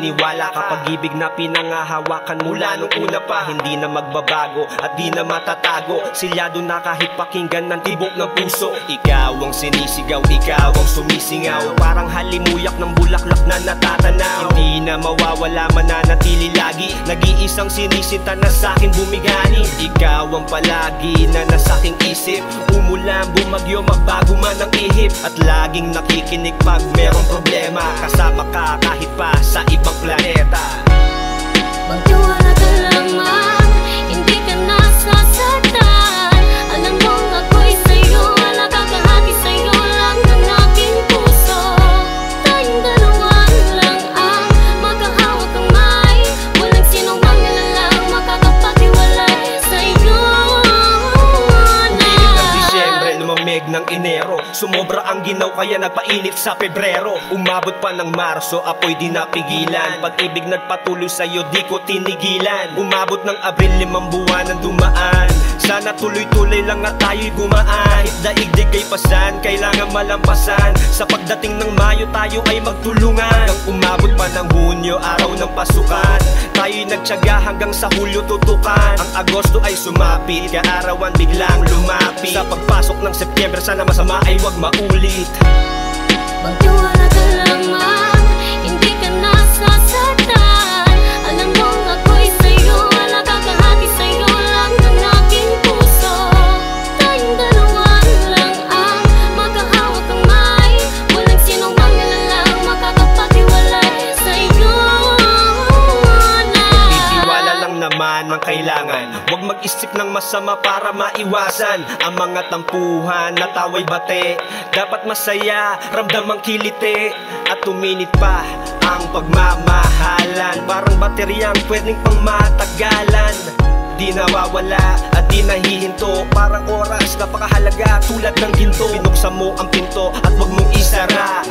maniwala Kapag ibig na pinangahawakan mula nung una pa Hindi na magbabago at di na matatago. Silyado na kahit pakinggan ng tibok ng puso. Ikaw ang sinisigaw, ikaw ang sumisingaw. Parang halimuyak ng bulaklak na natatanaw. Hindi na mawawala mananatili lagi. Nag-iisang sinisita na sa'kin bumigani. Ikaw ang palagi na nasa aking isip. Umulan, bumagyo, magbago man ang ihip. At laging nakikinig pag merong problema ng Enero. Sumobra ang ginaw kaya nagpainit sa Pebrero. Umabot pa ng Marso, apoy di napigilan. Pag-ibig nagpatuloy sa'yo, di ko tinigilan. Umabot ng Abril, limang buwan ang dumaan. Sana tuloy-tuloy lang at tayo'y gumaan. Kahit daigdig kay pasan, kailangan malampasan. Sa pagdating ng Mayo, tayo ay magtulungan. Nang umabot pa ng Hunyo, araw ng pasukan Tayo'y nagtyaga hanggang sa Hulyo tutukan. Ang Agosto ay sumapit, kaarawan biglang lumapit. Sa pagpasok ng Setyembre, sana masama ay wag maulit. Magtiwala ka lamang kailangan. Huwag mag-isip ng masama para maiwasan Ang mga tampuhan na taway bate. Dapat masaya, ramdam ang kilite At tuminit pa ang pagmamahalan. Parang bateryang pwedeng pang matagalan Di nawawala at di nahihinto. Parang oras napakahalaga tulad ng ginto. Binuksan mo ang pinto at wag mong isara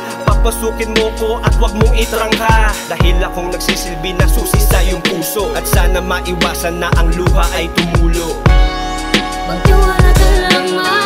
Papasukin mo ko at wag mong itrangka. Dahil akong nagsisilbi na susi sa iyong puso. At sana maiwasan na ang luha ay tumulo. Magtiwala ka lamang